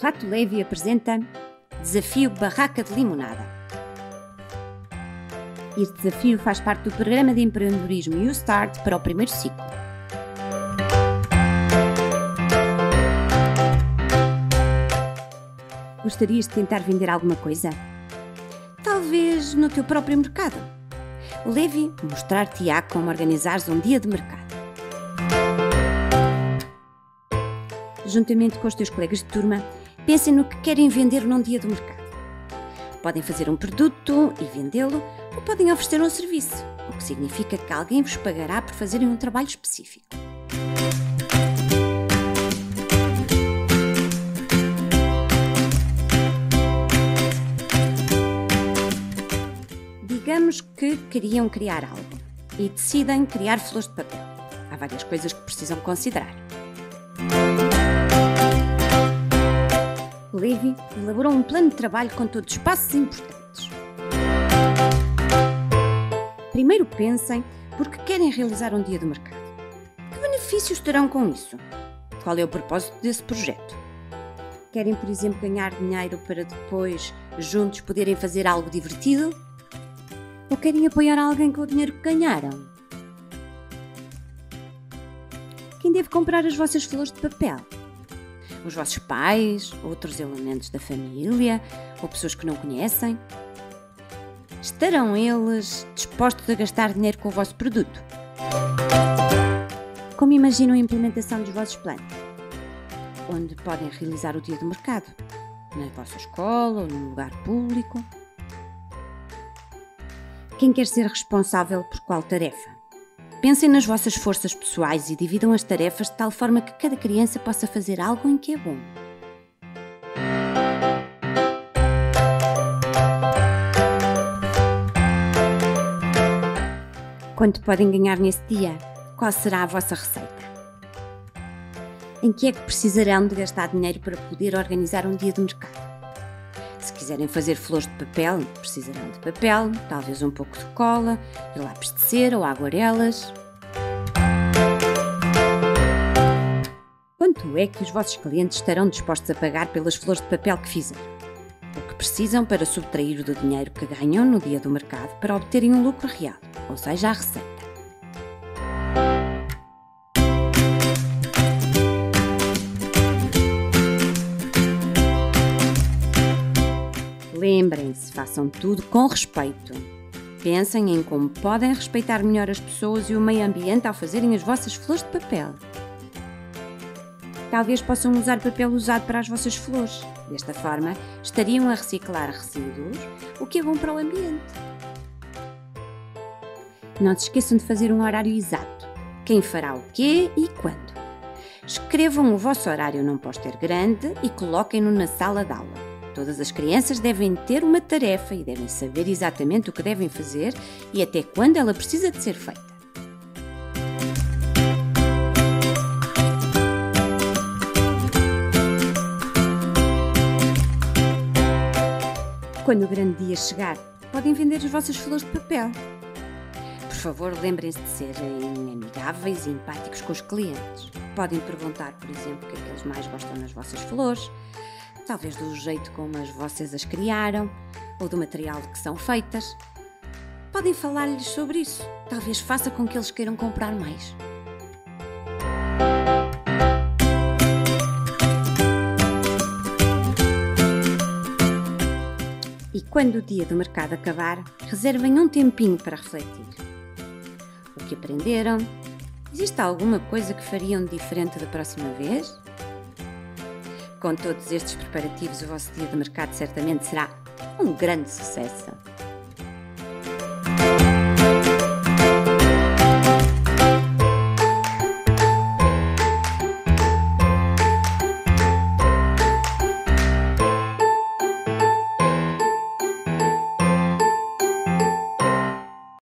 Rato Levi apresenta Desafio Barraca de Limonada. Este desafio faz parte do programa de empreendedorismo You Start para o primeiro ciclo. Gostarias de tentar vender alguma coisa? Talvez no teu próprio mercado. O Levi mostrar-te-á como organizares um dia de mercado. Juntamente com os teus colegas de turma, pensem no que querem vender num dia do mercado. Podem fazer um produto e vendê-lo, ou podem oferecer um serviço, o que significa que alguém vos pagará por fazerem um trabalho específico. Digamos que queriam criar algo e decidem criar flores de papel. Há várias coisas que precisam considerar. Levi elaborou um plano de trabalho com todos os passos importantes. Primeiro pensem porque querem realizar um dia do mercado. Que benefícios terão com isso? Qual é o propósito desse projeto? Querem, por exemplo, ganhar dinheiro para depois, juntos, poderem fazer algo divertido? Ou querem apoiar alguém com o dinheiro que ganharam? Quem deve comprar as vossas flores de papel? Os vossos pais, outros elementos da família ou pessoas que não conhecem? Estarão eles dispostos a gastar dinheiro com o vosso produto? Como imaginam a implementação dos vossos planos? Onde podem realizar o dia do mercado? Na vossa escola ou num lugar público? Quem quer ser responsável por qual tarefa? Pensem nas vossas forças pessoais e dividam as tarefas de tal forma que cada criança possa fazer algo em que é bom. Quanto podem ganhar nesse dia? Qual será a vossa receita? Em que é que precisarão de gastar dinheiro para poder organizar um dia de mercado? Se quiserem fazer flores de papel, precisarão de papel, talvez um pouco de cola, de lápis de cera ou aguarelas. Quanto é que os vossos clientes estarão dispostos a pagar pelas flores de papel que fizeram? O que precisam para subtrair do dinheiro que ganham no dia do mercado para obterem um lucro real, ou seja, a receita. Façam tudo com respeito. Pensem em como podem respeitar melhor as pessoas e o meio ambiente ao fazerem as vossas flores de papel. Talvez possam usar papel usado para as vossas flores. Desta forma, estariam a reciclar resíduos, o que é bom para o ambiente. Não se esqueçam de fazer um horário exato. Quem fará o quê e quando. Escrevam o vosso horário num póster grande e coloquem-no na sala de aula. Todas as crianças devem ter uma tarefa e devem saber exatamente o que devem fazer e até quando ela precisa de ser feita. Quando o grande dia chegar, podem vender as vossas flores de papel. Por favor, lembrem-se de serem amigáveis e empáticos com os clientes. Podem perguntar, por exemplo, o que é que eles mais gostam nas vossas flores, talvez do jeito como as vocês as criaram ou do material de que são feitas. Podem falar-lhes sobre isso. Talvez faça com que eles queiram comprar mais. E quando o dia do mercado acabar, reservem um tempinho para refletir. O que aprenderam? Existe alguma coisa que fariam diferente da próxima vez? Com todos estes preparativos, o vosso dia de mercado certamente será um grande sucesso.